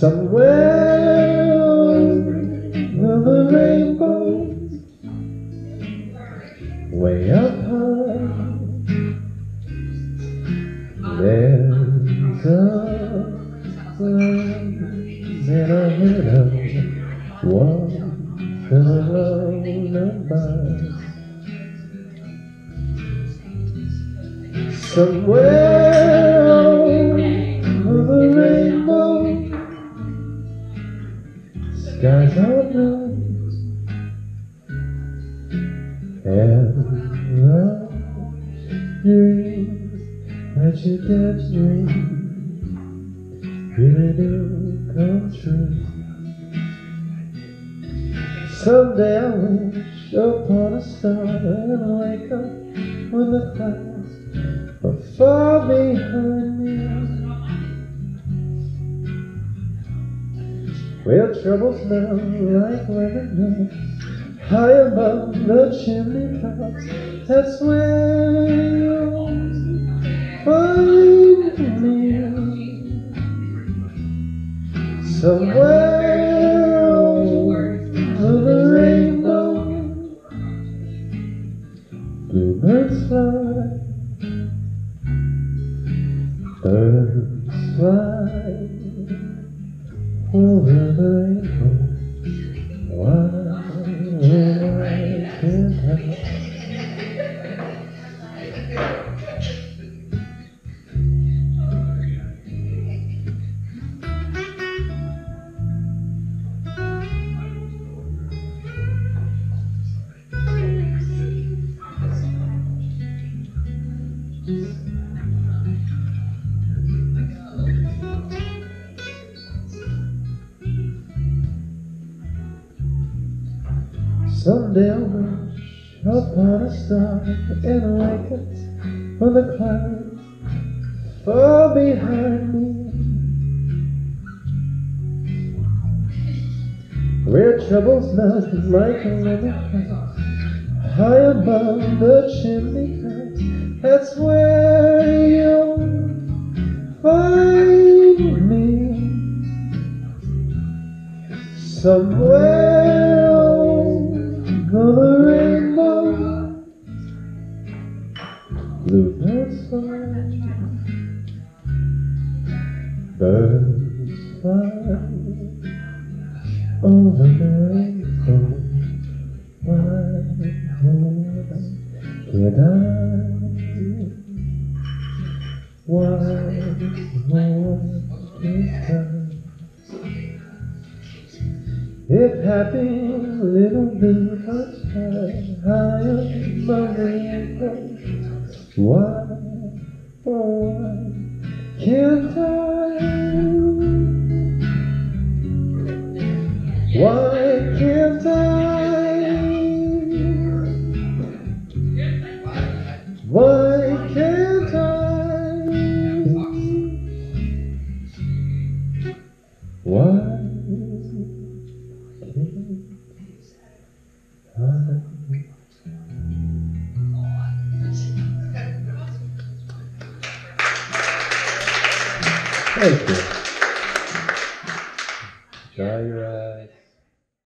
Somewhere Somewhere over the rainbow. Skies are blue And the dreams that you did dream Someday I wish upon a star And wake up when the clouds are far behind me Well, troubles now like now, high above the chimney tops. That's where Somewhere over the rainbow, bluebirds fly, birds fly. Over the rainbow. Someday I'll wish upon a star and wake up when the clouds fall behind me. Where troubles melt like a lemon high above the chimney tops. That's where you'll find me. Somewhere fly over the rainbow. Why can't I? Why can't I? If happy little blue hearts fly high above the rainbow, why, why can't I? Why can't I? Why can't I? Why? Thank you. Dry your eyes.